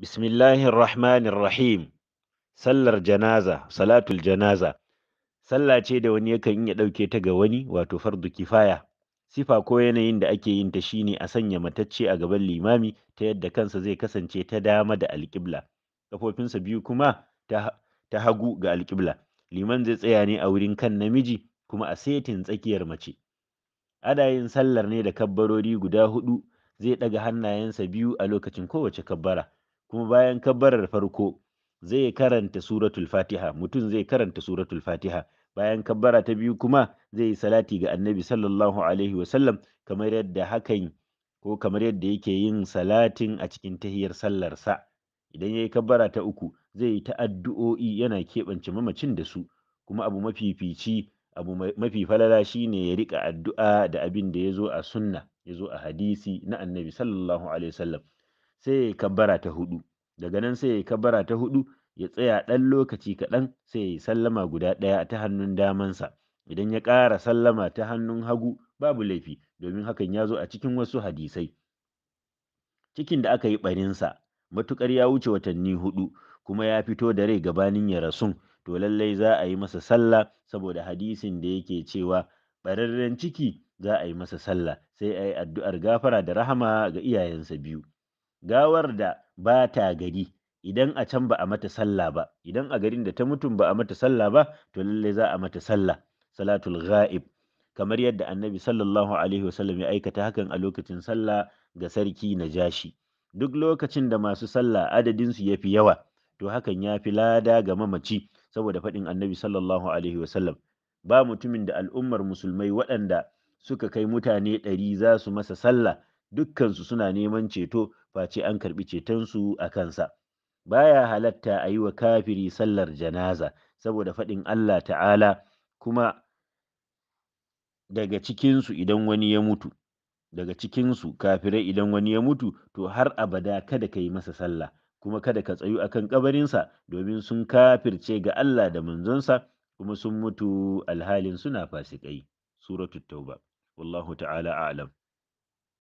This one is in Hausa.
Bismillahir Rahmanir Rahim. Sallar janaza, salatul janaza. Sallah ce da wani yakan iya ɗauke ta ga wani wato fardu kifaya. Sifa ko yanayin da ake yin ta shine a sanya matacce a gaban limami ta yadda kansa zai kasance ta dama da alƙibla. Kafofinsa biyu kuma ta, ta hagu ga alƙibla. Liman zai tsaya ne a wurin kan namiji kuma a setin tsakiyar mace. Ana yin sallar ne da kabbarori guda huɗu zai ɗaga hannayensa biyu a lokacin kowace kabbara. Kuma bayan kabbarar farko zai karanta suratul fatiha mutum zai karanta suratul fatiha. Bayan kabbara ta biyu kuma zai yi salati ga annabi sallallahu alaihi wasallam kamar yadda hakan ko kamar yadda yake yin salatin a cikin tahiyar sallarsa. Idan ya yi kabbara ta uku zai yi ta addu'o'i yana keɓance mamacin da su. Kuma abu mafifici abu mafi falala shine ya riƙa addu'a da abin da ya zo a sunna ya zo a hadisi na annabi sallallahu alaihi wasallam sai ya yi kabbara ta huɗu daga nan sai ya yi kabbara ta huɗu ya tsaya ɗan lokaci kaɗan sai ya yi sallama guda ɗaya ta hannun damansa. Idan ya ƙara sallama ta hannun hagu babu laifi domin hakan ya zo a cikin wasu hadisai. Cikin da aka yi ɓarinsa matuƙar ya wuce watanni huɗu kuma ya fito da rai gabanin ya rasun to lallai za a yi masa sallah saboda hadisin da yake cewa ɓararren ciki za a yi masa sallah sai a yi addu'ar gafara da rahama ga iyayensa biyu. Gawar da ba ta gari. Idan a can ba a mata sallah ba idan a garin da ta mutum ba a mata sallah ba to lallai za a mata sallah. Salatul ghaib. Kamar yadda annabi sallallahu alaihi wasallam ya aikata hakan a lokacin sallah ga sarki najashi. Duk lokacin da masu sallah adadinsu ya fi yawa to hakan ya fi lada ga mamaci saboda faɗin annabi sallallahu alaihi wasallam. Ba mutumin da al'ummar musulmai waɗanda suka kai mutane ɗari za su masa sallah dukkansu suna neman ceto face an karɓi cetonsu a kansa. Baya halatta a yi wa kafiri sallar janaza saboda faɗin Allah ta'ala kuma daga cikinsu idan wani ya mutu daga cikinsu kafirai idan wani ya mutu to har abada kada ka yi masa sallah kuma kada ka tsayu akan kabarinsa domin sun kafirce ga Allah da manzonsa kuma sun mutu alhalin suna fasikai. Suratul tauba. Wallahu ta'ala a'lam.